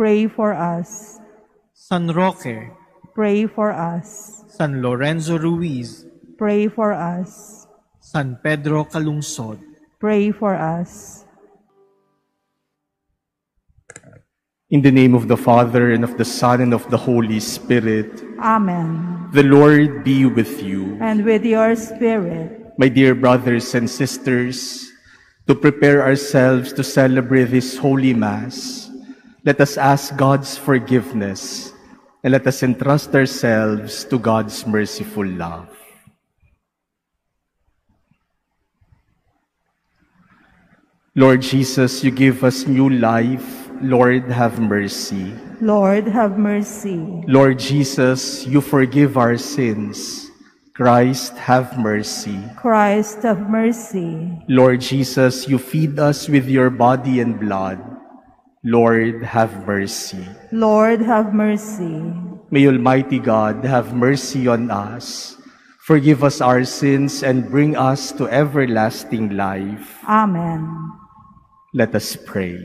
Pray for us. San Roque, Pray for us. San Lorenzo Ruiz, Pray for us. San Pedro Calungsod, Pray for us. In the name of the Father, and of the Son, and of the Holy Spirit, Amen. the Lord be with you. And with your spirit, My dear brothers and sisters, to prepare ourselves to celebrate this holy Mass, let us ask God's forgiveness and let us entrust ourselves to God's merciful love. Lord Jesus, you give us new life. Lord, have mercy. Lord, have mercy. Lord Jesus, you forgive our sins. Christ, have mercy. Christ, have mercy. Lord Jesus, you feed us with your body and blood. Lord, have mercy. Lord, have mercy. May Almighty God have mercy on us, forgive us our sins, and bring us to everlasting life. Amen. Let us pray.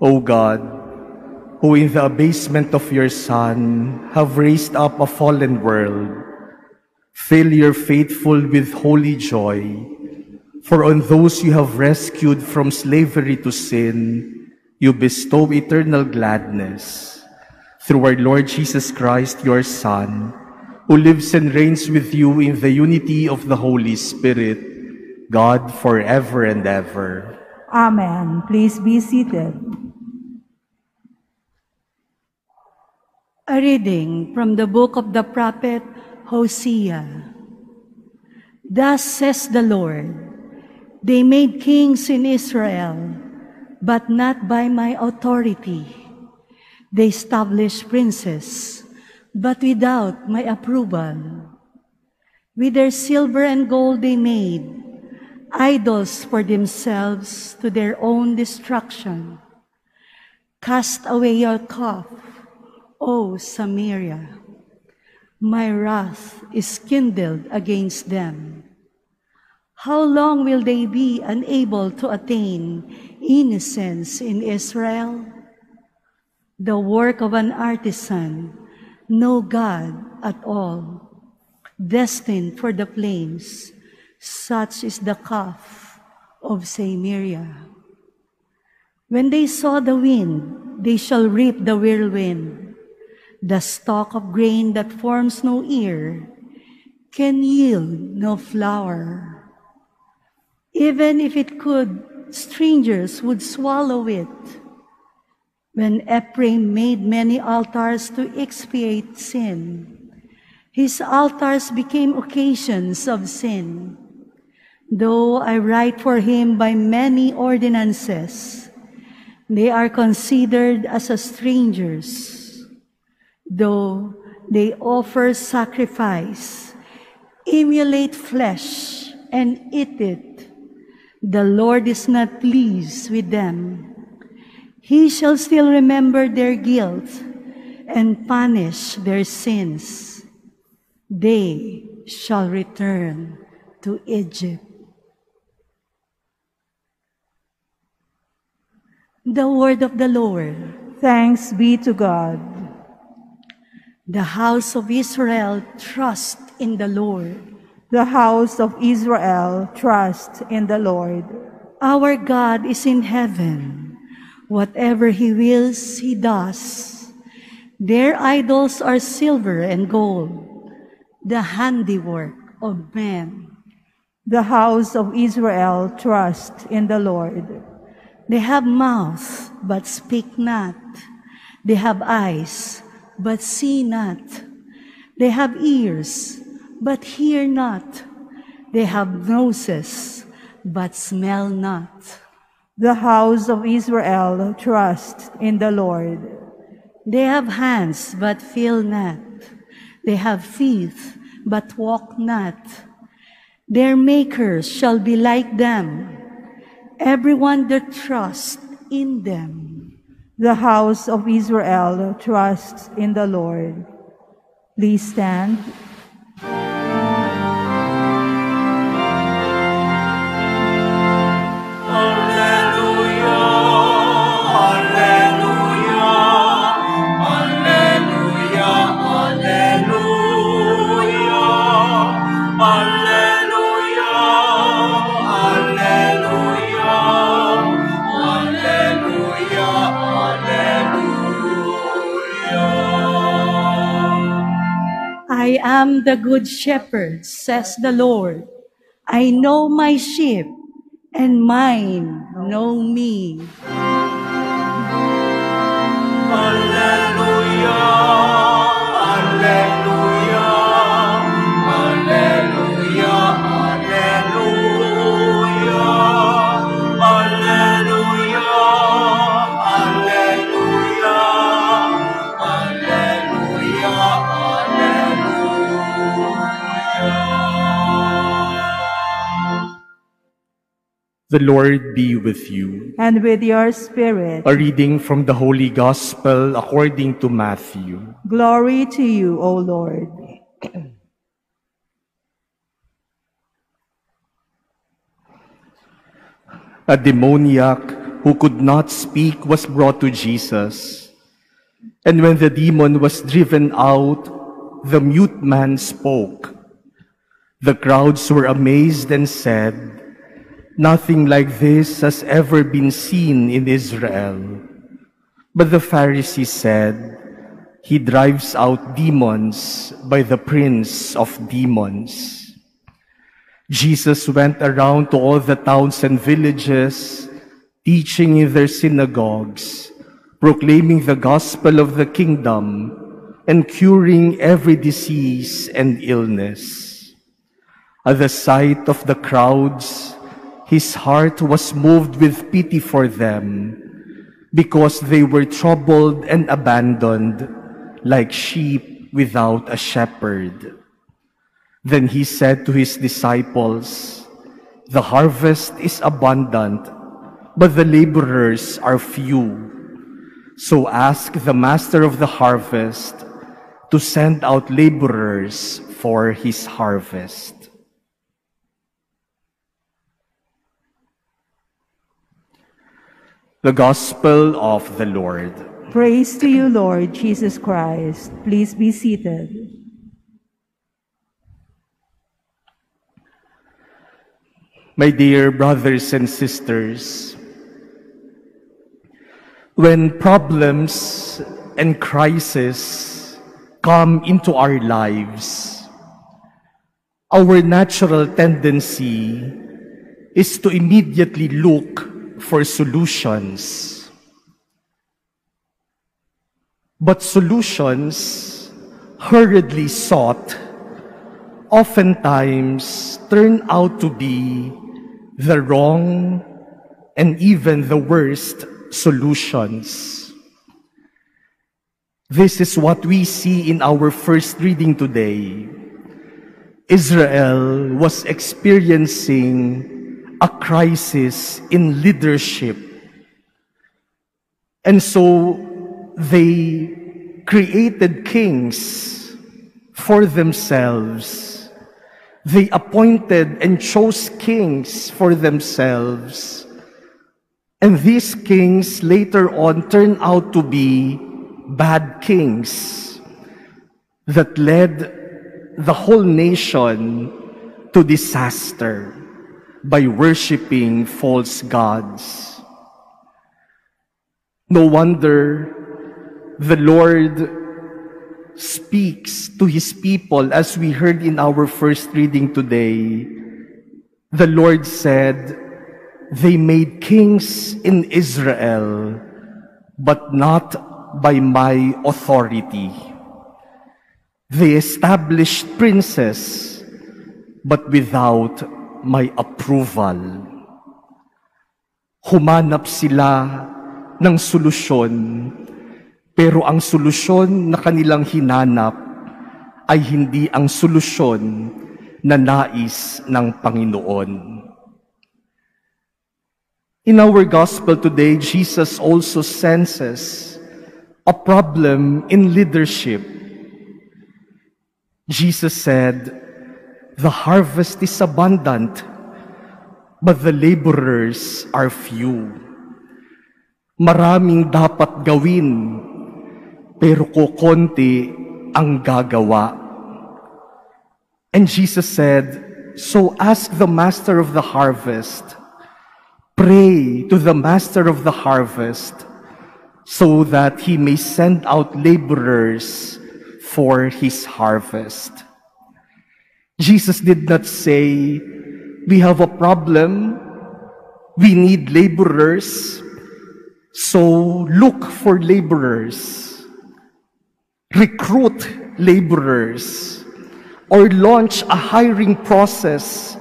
O God, who in the abasement of your Son have raised up a fallen world, fill your faithful with holy joy. For on those you have rescued from slavery to sin, you bestow eternal gladness. Through our Lord Jesus Christ, your Son, who lives and reigns with you in the unity of the Holy Spirit, God forever and ever. Amen. Please be seated. A reading from the book of the prophet Hosea. Thus says the Lord, They made kings in Israel, but not by my authority. They established princes, but without my approval. With their silver and gold they made idols for themselves to their own destruction. Cast away your cup, O Samaria. My wrath is kindled against them. How long will they be unable to attain innocence in Israel? The work of an artisan, no God at all, destined for the flames, Such is the calf of Samaria. When they saw the wind, they shall reap the whirlwind. The stalk of grain that forms no ear can yield no flour. Even if it could, strangers would swallow it. When Ephraim made many altars to expiate sin, his altars became occasions of sin. Though I write for him by many ordinances, they are considered as strangers. Though they offer sacrifice, emulate flesh, and eat it, the Lord is not pleased with them. He shall still remember their guilt and punish their sins. They shall return to Egypt. The word of the Lord. Thanks be to God. The house of Israel trust in the Lord. The house of Israel trust in the Lord. Our God is in heaven. Whatever he wills, he does. Their idols are silver and gold, the handiwork of man. The house of Israel trust in the Lord. They have mouths, but speak not. They have eyes, but see not. They have ears, but hear not. They have noses, but smell not. The house of Israel trust in the Lord. They have hands, but feel not. They have feet, but walk not. Their makers shall be like them, everyone that trusts in them. The house of Israel trusts in the Lord. Please stand. The good shepherd, says the Lord. I know my sheep, and mine know me. The Lord be with you. And with your spirit. A reading from the Holy Gospel according to Matthew. Glory to you, O Lord. A demoniac who could not speak was brought to Jesus. And when the demon was driven out, the mute man spoke. The crowds were amazed and said, Nothing like this has ever been seen in Israel. But the Pharisees said, He drives out demons by the prince of demons. Jesus went around to all the towns and villages, teaching in their synagogues, proclaiming the gospel of the kingdom, and curing every disease and illness. At the sight of the crowds, his heart was moved with pity for them, because they were troubled and abandoned, like sheep without a shepherd. Then he said to his disciples, The harvest is abundant, but the laborers are few. So ask the master of the harvest to send out laborers for his harvest. The Gospel of the Lord. Praise to you, Lord Jesus Christ. Please be seated. My dear brothers and sisters, when problems and crises come into our lives, our natural tendency is to immediately look for solutions. But solutions hurriedly sought oftentimes turn out to be the wrong and even the worst solutions. This is what we see in our first reading today. Israel was experiencing a crisis in leadership. And so they created kings for themselves. They appointed and chose kings for themselves. And these kings later on turned out to be bad kings that led the whole nation to disaster by worshiping false gods. No wonder the Lord speaks to his people as we heard in our first reading today. The Lord said, They made kings in Israel, but not by my authority. They established princes, but without my approval. Humanap sila ng solusyon, pero ang solusyon na kanilang hinanap ay hindi ang solusyon na nais ng Panginoon. In our gospel today, Jesus also senses a problem in leadership. Jesus said, The harvest is abundant, but the laborers are few. Maraming dapat gawin, pero kukonti ang gagawa. And Jesus said, So ask the master of the harvest, pray to the master of the harvest, so that he may send out laborers for his harvest. Jesus did not say, We have a problem, we need laborers, so look for laborers, recruit laborers, or launch a hiring process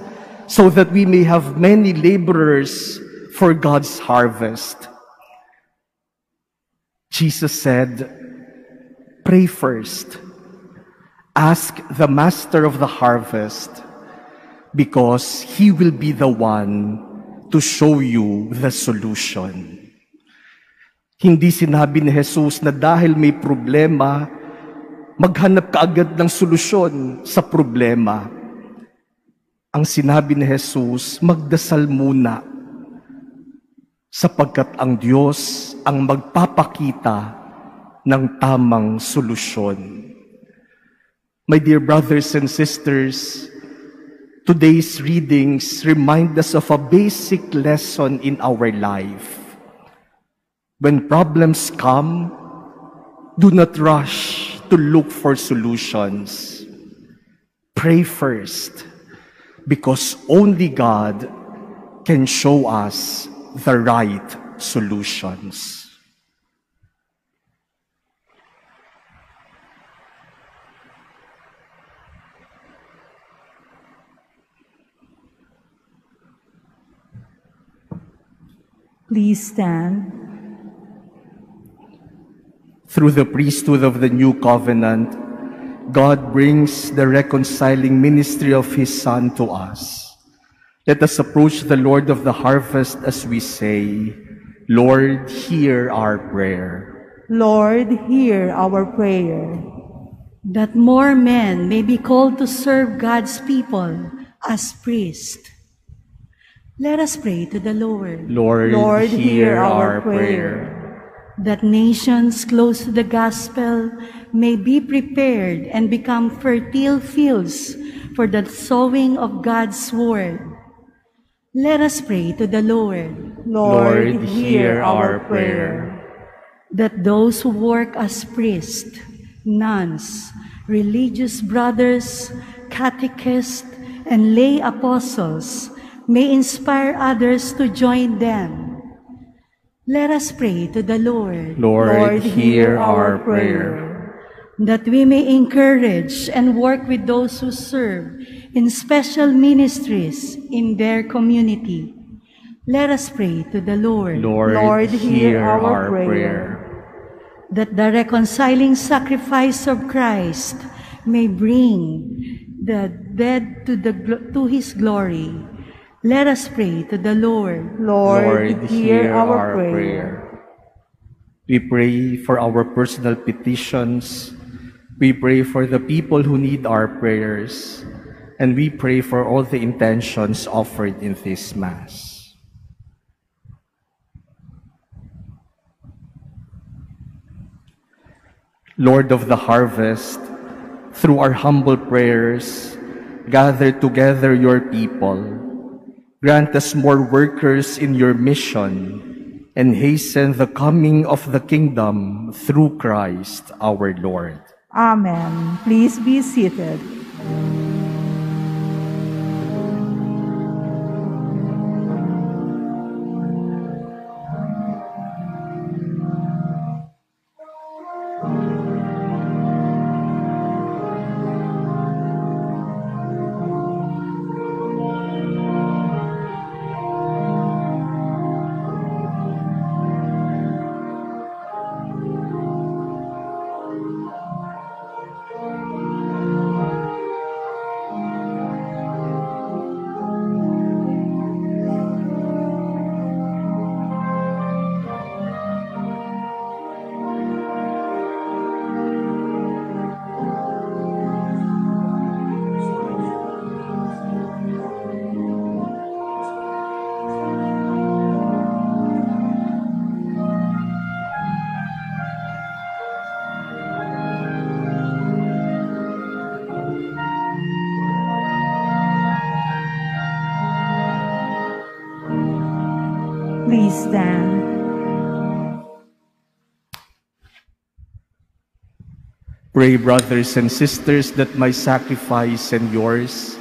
so that we may have many laborers for God's harvest. Jesus said, Pray first. Ask the master of the harvest because he will be the one to show you the solution. Hindi sinabi ni Jesus na dahil may problema, maghanap ka agad ng solusyon sa problema. Ang sinabi ni Jesus, magdasal muna sapagkat ang Diyos ang magpapakita ng tamang solusyon. My dear brothers and sisters, today's readings remind us of a basic lesson in our life. When problems come, do not rush to look for solutions. Pray first, because only God can show us the right solutions. Please stand. Through the priesthood of the new covenant, God brings the reconciling ministry of His Son to us. Let us approach the Lord of the harvest as we say, Lord, hear our prayer. Lord, hear our prayer. that more men may be called to serve God's people as priests. Let us pray to the Lord. Lord, Lord, hear hear our our prayer. that nations close to the gospel may be prepared and become fertile fields for the sowing of God's word. Let us pray to the Lord Lord, hear our prayer. that those who work as priests, nuns, religious brothers, catechists, and lay apostles may inspire others to join them. Let us pray to the Lord Lord, hear our prayer. that we may encourage and work with those who serve in special ministries in their community. Let us pray to the Lord Lord, Lord, hear hear our our prayer. prayer. that the reconciling sacrifice of Christ may bring the dead to, the, to his glory. Let us pray to the Lord. Lord, hear our prayer. We pray for our personal petitions. We pray for the people who need our prayers. And we pray for all the intentions offered in this Mass. Lord of the harvest, through our humble prayers, gather together your people. Grant us more workers in your mission and hasten the coming of the kingdom through Christ our Lord. Amen. Please be seated. Pray, brothers and sisters, that my sacrifice and yours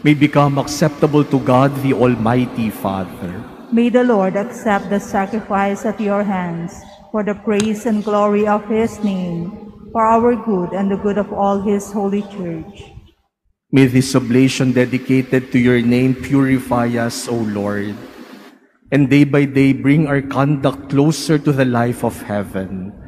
may become acceptable to God the Almighty Father. May the Lord accept the sacrifice at your hands for the praise and glory of his name, for our good and the good of all his holy church. May this oblation dedicated to your name purify us, O Lord, and day by day bring our conduct closer to the life of heaven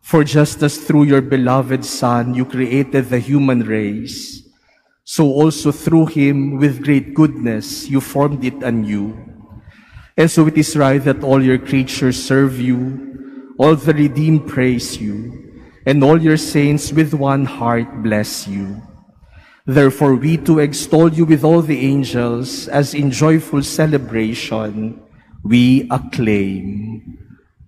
For just as through your beloved Son you created the human race, so also through him with great goodness you formed it anew. And so it is right that all your creatures serve you, all the redeemed praise you, and all your saints with one heart bless you. Therefore we too extol you with all the angels as in joyful celebration we acclaim.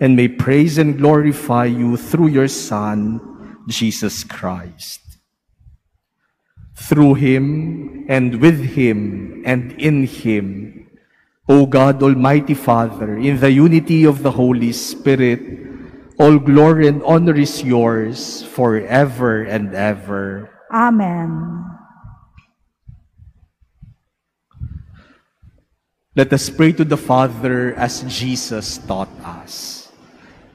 and may praise and glorify you through your Son, Jesus Christ. Through him and with him and in him, O God, Almighty Father, in the unity of the Holy Spirit, all glory and honor is yours forever and ever. Amen. Let us pray to the Father as Jesus taught us.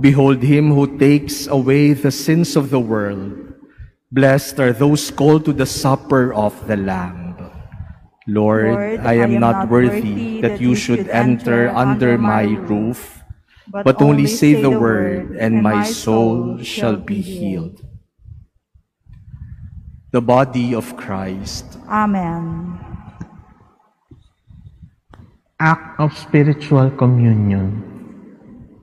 Behold him who takes away the sins of the world. Blessed are those called to the supper of the Lamb. Lord, Lord, I am not worthy that you should enter under my roof, but only say the word, and my soul shall be healed. The body of Christ. Amen. Act of Spiritual Communion.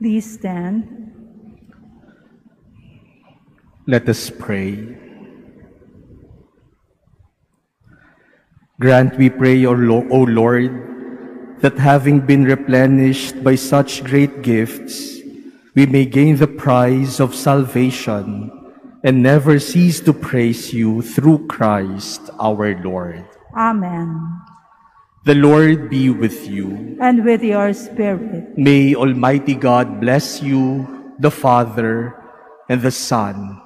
Please stand. Let us pray. Grant, we pray, O Lord, that having been replenished by such great gifts, we may gain the prize of salvation and never cease to praise you through Christ our Lord. Amen. The Lord be with you. And with your spirit. May Almighty God bless you, the Father, and the Son,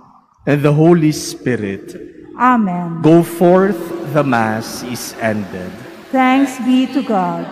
and the Holy Spirit. Amen. Go forth, the Mass is ended. Thanks be to God.